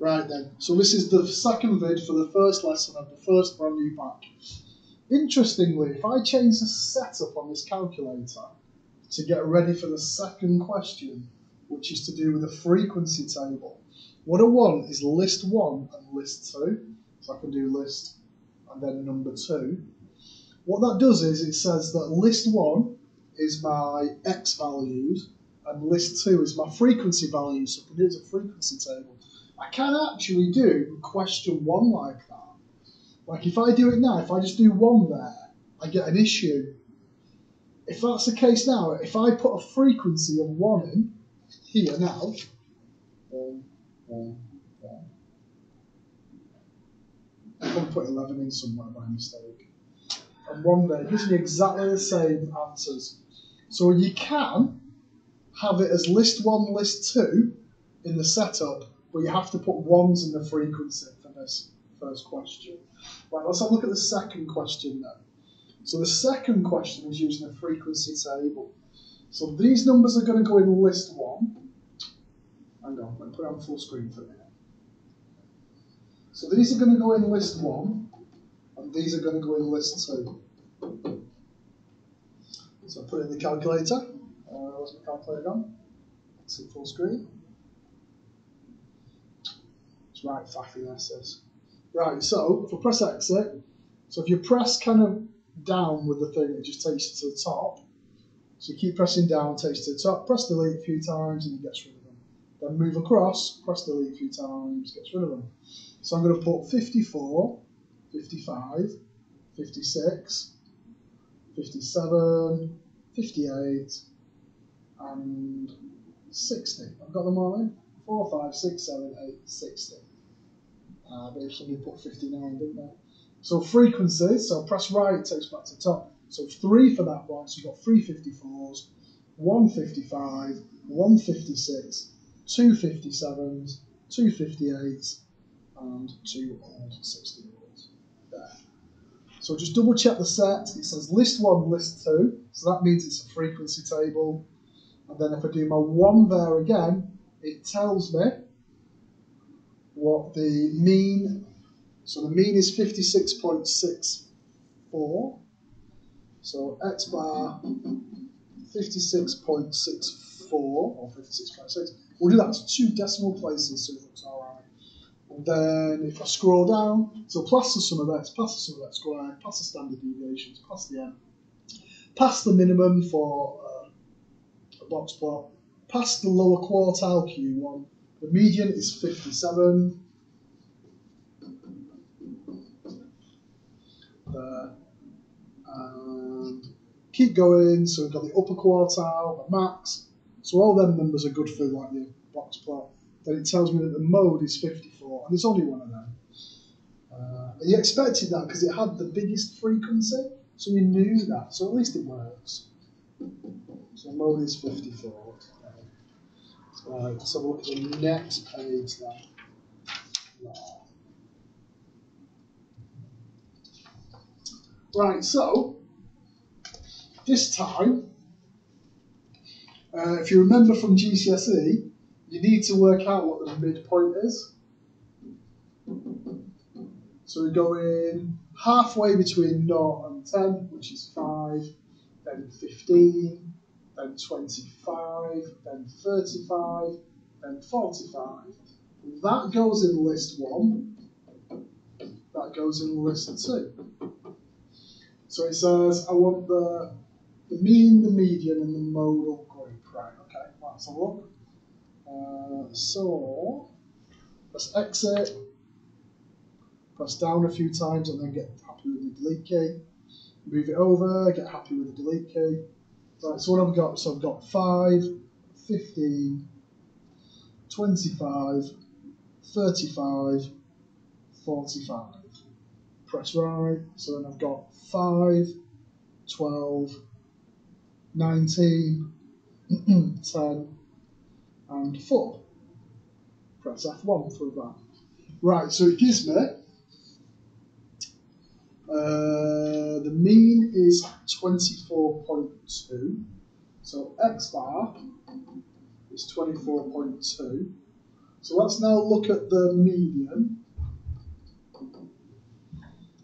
Right then, so this is the second vid for the first lesson of the first brand new pack. Interestingly, if I change the setup on this calculator to get ready for the second question, which is to do with a frequency table, what I want is list one and list two. So I can do list and then number two. What that does is it says that list one is my x values and list two is my frequency values. So as a frequency table. I can actually do question one like that. Like if I do it now, if I just do one there, I get an issue. If that's the case now, if I put a frequency of one in here now, one, one, one. I probably put 11 in somewhere by mistake. And one there gives me exactly the same answers. So you can have it as list one, list two in the setup, but you have to put ones in the frequency for this first question. Right, let's have a look at the second question then. So the second question is using a frequency table. So these numbers are going to go in list one. Hang on, let me put it on full screen for a minute. So these are going to go in list one, and these are going to go in list two. So I put it in the calculator. Uh, where's my calculator gone? See full screen. It's right faffy, this is. Right, so if I press exit, so if you press kind of down with the thing, it just takes you to the top. So you keep pressing down, takes you to the top, press delete a few times and it gets rid of them. Then move across, press delete a few times, gets rid of them. So I'm going to put 54, 55, 56, 57, 58, and 60. I've got them all in. 4, 5, 6, 7, 8, 60. Uh, but put 59, didn't they? So frequencies, so press right, it takes back to top. So three for that one, so you've got three 54s, one 55, one 56, two 57s, two 58s, and two old 60 There. So just double check the set. It says list one, list two. So that means it's a frequency table. And then if I do my one there again, it tells me what the mean, so the mean is 56.64. So x bar 56.64 or 56.6. We'll do that to two decimal places so it looks alright. And then if I scroll down, so plus the sum of x, plus the sum of x squared, plus the standard deviations, plus the m, past the minimum for uh, a box plot, past the lower quartile Q1, the median is 57. There. And keep going. So we've got the upper quartile, the max. So all them numbers are good for like the box plot. Then it tells me that the mode is 54, and there's only one of them. Uh, you expected that because it had the biggest frequency, so you knew that. So at least it works. So mode is 54. Let's have a look at the next page then. Right, so this time, uh, if you remember from GCSE, you need to work out what the midpoint is. So we're going halfway between 0 and 10, which is 5, then 15, then 25, then 35, then 45. That goes in list 1, that goes in list 2. So it says I want the, the mean, the median, and the modal group. Right, okay, let's have a look. Uh, so let's exit, press down a few times, and then get happy with the delete key. Move it over, get happy with the delete key. Right, so what have got? So I've got 5, 15, 25, 35, 45. Press right, so then I've got 5, 12, 19, 10, and 4. Press F1 for that. Right, so it gives me uh, the mean is 24.2. So X bar is 24.2. So So let's now look at the median.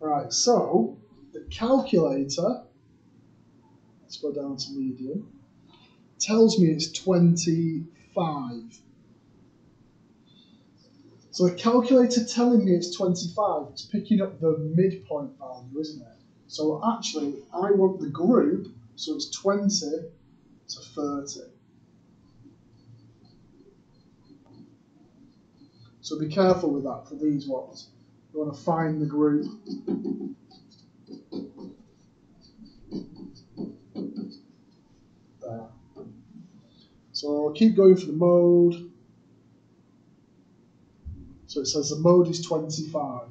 Right, so the calculator, let's go down to median, tells me it's 25. So the calculator telling me it's 25, it's picking up the midpoint value, isn't it? So actually, I want the group, so it's 20 to 30. So be careful with that for these ones. You want to find the group. There. So I'll keep going for the mode. Says the mode is 25.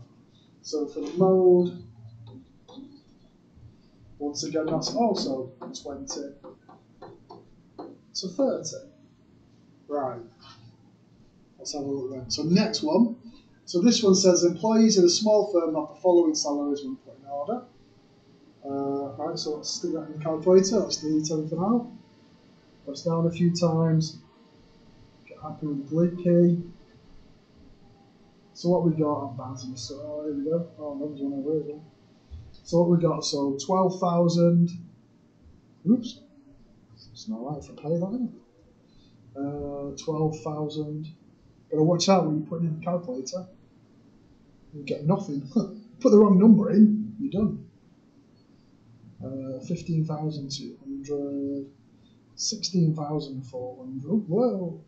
So for the mode, once again, that's also 20 to 30. Right. Let's have a look then. So next one. So this one says employees in a small firm have the following salaries when put in order. Uh, right, so let's stick that in the calculator. Let's delete everything out. Press down a few times. Get happy with the delete key. So what we got, I'm bouncing this. Oh, here we go. Oh, no, there's one over here. So what we got, so 12,000. Oops. It's not right for pay that, is it? Uh, 12,000. Gotta watch out when you put it in the calculator. You get nothing. put the wrong number in, you're done. Uh, 15,200. 16,400. Whoa.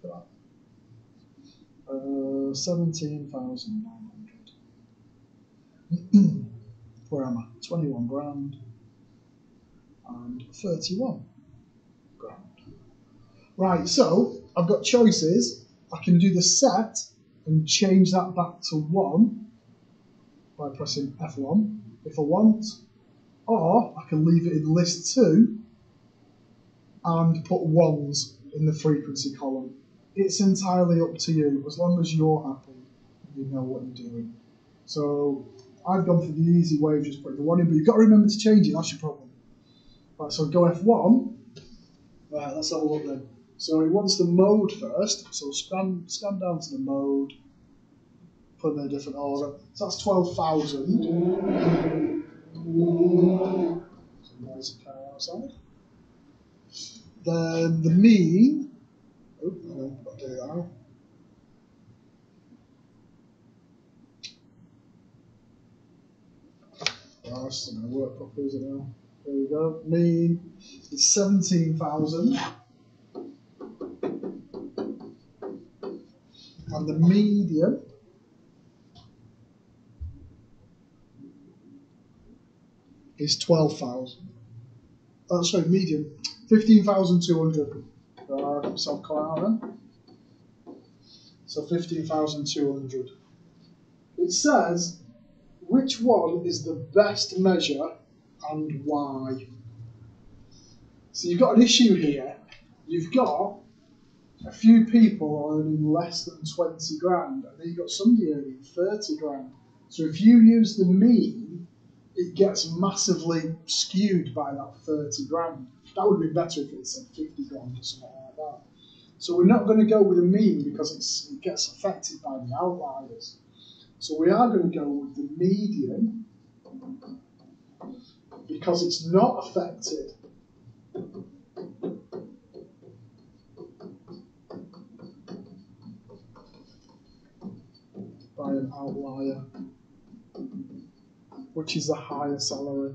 Uh, 17,900. Where am I? 21 grand and 31 grand. Right, so I've got choices. I can do the set and change that back to 1 by pressing F1 if I want, or I can leave it in list 2 and put 1s in the frequency column. It's entirely up to you. As long as you're happy, you know what you're doing. So I've gone for the easy way of just putting the 1 in, but you've got to remember to change it. That's your problem. Right, so go F1. Right, let's have a look then. So it wants the mode first. So scan, scan down to the mode, put in a different order. So that's 12,000. There's a car outside. Then the mean. No, I've got to do that now. Oh, this isn't going to work now? There we go. Mean is 17,000. And the median is 12,000. Oh, uh, sorry, median. 15,200. Myself caught. So 15,200. It says which one is the best measure and why. So you've got an issue here. You've got a few people earning less than 20 grand, and then you've got somebody earning 30 grand. So if you use the mean, it gets massively skewed by that 30 grand. That would be better if it said 50 grand or something like that. So we're not going to go with a mean because it's, it gets affected by the outliers. So we are going to go with the median because it's not affected by an outlier, which is a higher salary.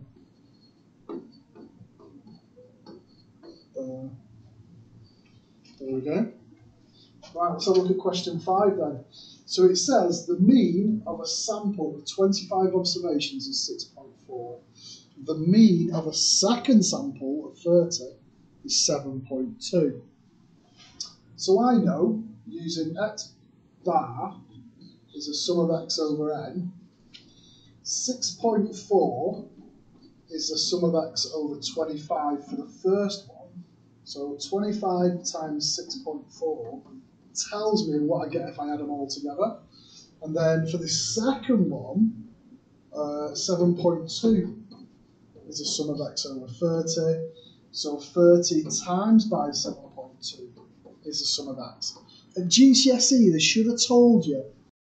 Uh, there we go. Right, let's have a look at question five then. So it says the mean of a sample of 25 observations is 6.4. The mean of a second sample of 30 is 7.2. So I know using x bar is a sum of x over n. 6.4 is the sum of x over 25 for the first one. So 25 times 6.4 tells me what I get if I add them all together. And then for the second one, uh, 7.2 is the sum of x over 30. So 30 times by 7.2 is the sum of x. at GCSE, they should have told you